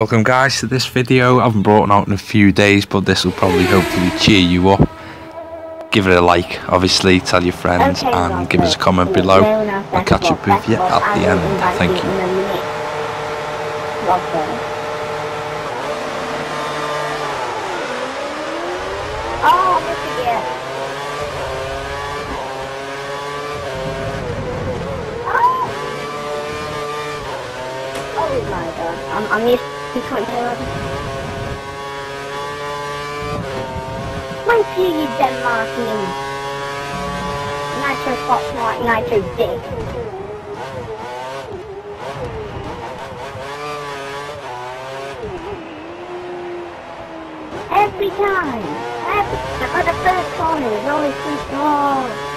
Welcome guys to this video. I haven't brought it out in a few days but this will probably hopefully cheer you up. Give it a like obviously, tell your friends Okay, and give us a comment below. I'll catch up with you at the end. Thank you you. in a minute. Rob, though. Oh, look at you. Oh! Oh my god. I'm, I'm used to control. My piggy Denmarkian. Nitro Fox White Nitro Dick. Every time. Every time. The first corner is always too small.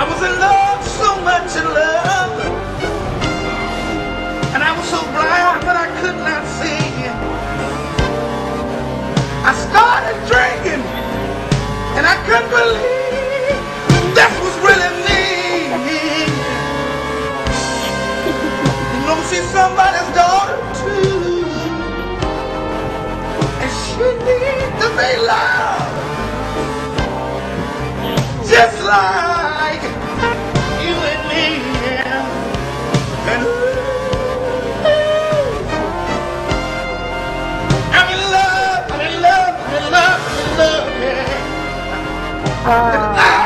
I was in love so much in love and I was so blind but I could not see. I started drinking, and I couldn't believe Know, she's somebody's daughter too, and she needs to be loved, just like you and me. And I'm in love, I'm in love, I'm in love, I'm in love, yeah. Oh,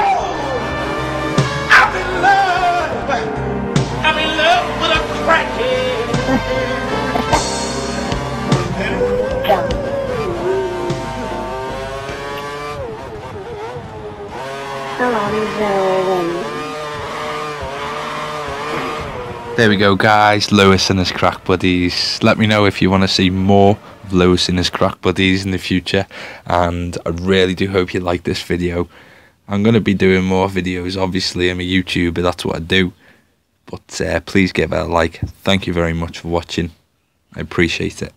There we go guys, Lewis and his crack buddies. Let me know if you want to see more of Lewis and his crack buddies in the future and I really do hope you like this video. I'm going to be doing more videos obviously, I'm a YouTuber, that's what I do. But uh, please give it a like. Thank you very much for watching. I appreciate it.